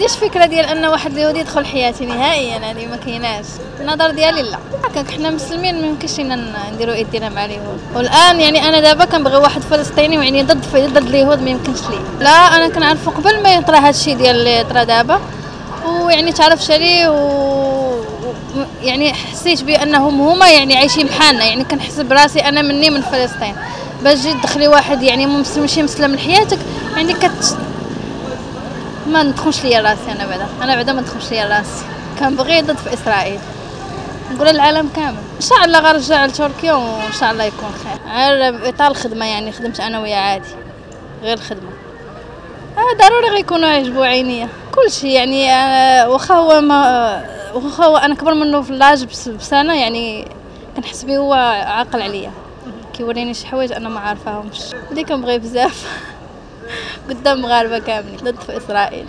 عنديش فكرة ديال أن واحد اليهودي يدخل حياتي نهائيا هذه ما كايناش. النظر ديالي لا. هكاك حنا مسلمين ما يمكنش نديروا إيدينا مع اليهود. والآن يعني أنا دابا كنبغي واحد فلسطيني يعني ضد ضد اليهود ما يمكنش لي. لا أنا كنعرفو قبل ما يطرى هذا الشيء ديال اللي طرا دابا. ويعني تعرفت عليه و يعني حسيت بأنهم هما يعني عايشين بحالنا. يعني كنحس براسي أنا مني من فلسطين. باش تجي تدخلي واحد يعني مسلم شي مسلم لحياتك يعني كت ما ندخلش ليا راسي أنا بعدا. أنا بعدا ما ندخلش ليا راسي. كنبغي ضد في إسرائيل. نقول العالم كامل. إن شاء الله غنرجع لتركيا وإن شاء الله يكون خير. غير إطار الخدمة يعني خدمت أنا وياه عادي. غير الخدمة. آه ضروري غيكونوا عجبو عينيا. كل شيء يعني آه واخا هو ما واخا هو أنا كبر منه في اللاج بسنة يعني كنحس به هو عاقل عليا. كيوريني شي حوايج أنا ما عارفاهمش. بدي كنبغي بزاف. قدام مغاربه كاملين ضد في إسرائيل.